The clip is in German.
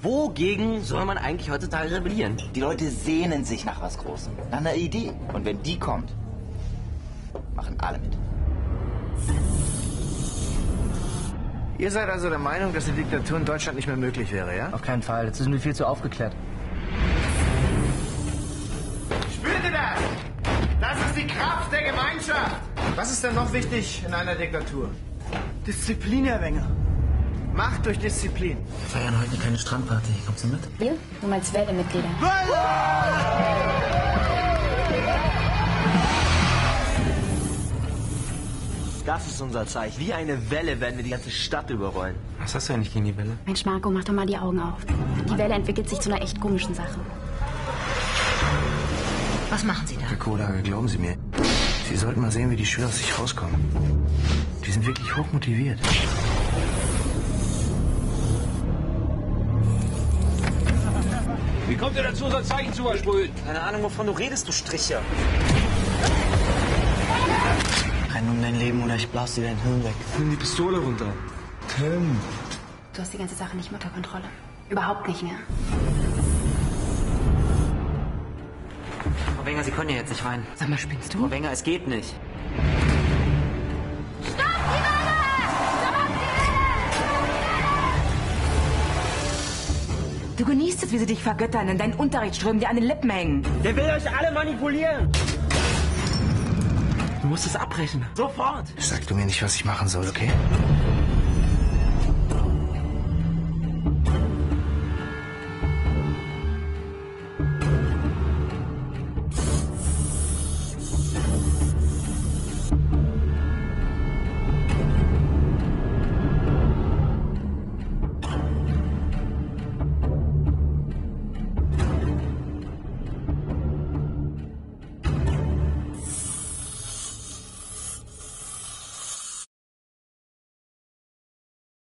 Wogegen soll man eigentlich heutzutage rebellieren? Die Leute sehnen sich nach was Großem, nach einer Idee. Und wenn die kommt, machen alle mit. Ihr seid also der Meinung, dass eine Diktatur in Deutschland nicht mehr möglich wäre, ja? Auf keinen Fall. Dazu sind wir viel zu aufgeklärt. Spürt ihr das? Das ist die Kraft der Gemeinschaft. Was ist denn noch wichtig in einer Diktatur? Disziplin, Herr Wenger. Macht durch Disziplin. Wir feiern heute keine Strandparty. Kommst du mit? Wir? Du meinst Welle-Mitglieder. Das ist unser Zeichen. Wie eine Welle werden wir die ganze Stadt überrollen. Was hast du eigentlich gegen die Welle? Mensch, Marco, mach doch mal die Augen auf. Die Welle entwickelt sich zu einer echt komischen Sache. Was machen Sie da? Herr Kohlhager, glauben Sie mir. Sie sollten mal sehen, wie die Schüler aus sich rauskommen. Die sind wirklich hochmotiviert. Kommt ihr dazu, unser Zeichen zu versprühen? Keine Ahnung, wovon du redest, du Stricher. Renn um dein Leben oder ich blas dir dein Hirn weg. Nimm die Pistole runter. Tim. Du hast die ganze Sache nicht mehr unter Kontrolle. Überhaupt nicht mehr. Frau Wenger, Sie können ja jetzt nicht weinen. Sag mal, spinnst du? Frau Wenger, es geht nicht. Du genießt es, wie sie dich vergöttern, in deinen Unterricht strömen, dir an den Lippen hängen. Der will euch alle manipulieren. Du musst es abbrechen. Sofort. Sag du mir nicht, was ich machen soll, okay?